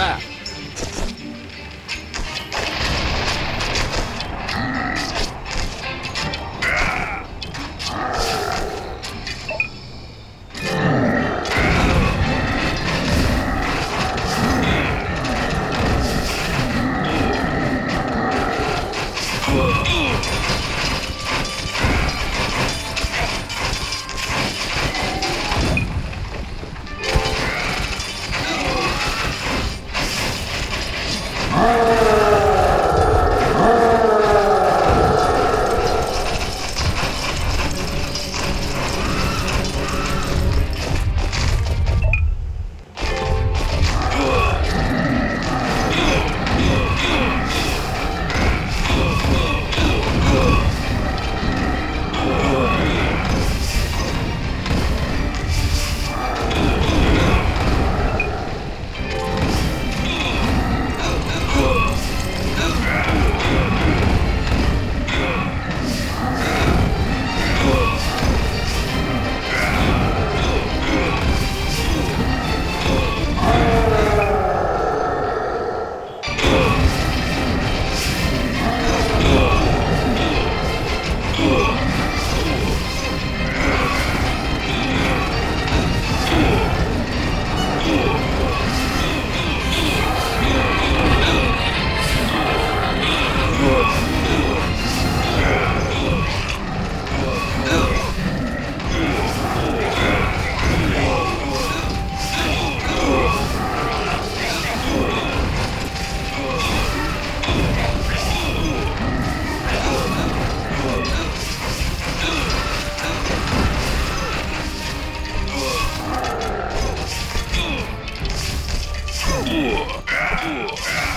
that? Whoa. Uh, uh, uh.